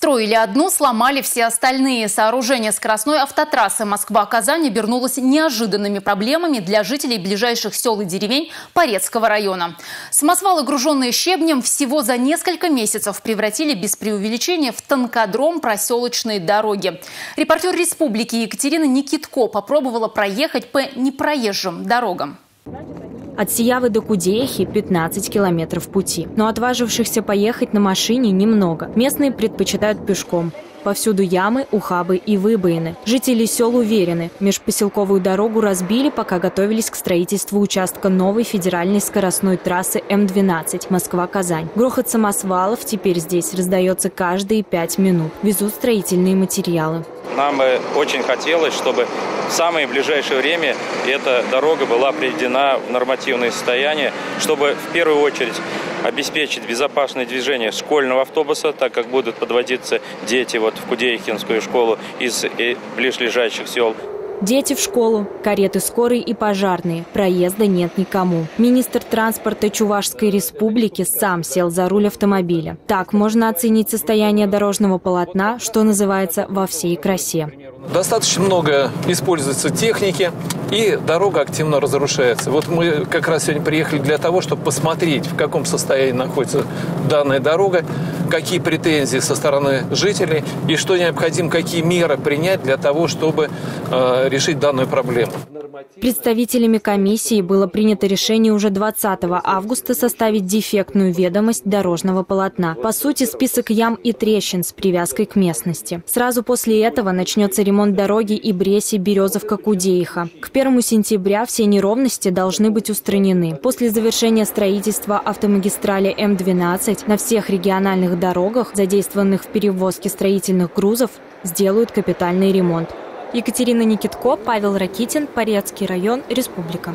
Строили одну, сломали все остальные. Сооружение скоростной автотрассы Москва-Казань обернулось неожиданными проблемами для жителей ближайших сел и деревень Порецкого района. Самосвалы, груженные щебнем, всего за несколько месяцев превратили без преувеличения в танкодром проселочные дороги. Репортер республики Екатерина Никитко попробовала проехать по непроезжим дорогам. От Сиявы до Кудеихи 15 километров пути. Но отважившихся поехать на машине немного. Местные предпочитают пешком. Повсюду ямы, ухабы и выбоины. Жители сел уверены, межпоселковую дорогу разбили, пока готовились к строительству участка новой федеральной скоростной трассы М-12 Москва-Казань. Грохот самосвалов теперь здесь раздается каждые пять минут. Везут строительные материалы. Нам бы очень хотелось, чтобы в самое ближайшее время эта дорога была приведена в нормативное состояние, чтобы в первую очередь обеспечить безопасное движение школьного автобуса, так как будут подводиться дети вот в Кудеихинскую школу из э, ближайших сел. Дети в школу, кареты скорой и пожарные. Проезда нет никому. Министр транспорта Чувашской республики сам сел за руль автомобиля. Так можно оценить состояние дорожного полотна, что называется, во всей красе. Достаточно много используется техники, и дорога активно разрушается. Вот мы как раз сегодня приехали для того, чтобы посмотреть, в каком состоянии находится данная дорога, какие претензии со стороны жителей и что необходимо, какие меры принять для того, чтобы э, решить данную проблему. Представителями комиссии было принято решение уже 20 августа составить дефектную ведомость дорожного полотна. По сути, список ям и трещин с привязкой к местности. Сразу после этого начнется ремонт дороги и Бреси Березовка-Кудеиха. К 1 сентября все неровности должны быть устранены. После завершения строительства автомагистрали М12 на всех региональных дорогах, задействованных в перевозке строительных грузов, сделают капитальный ремонт. Екатерина Никитко, Павел Ракитин, Порецкий район, Республика.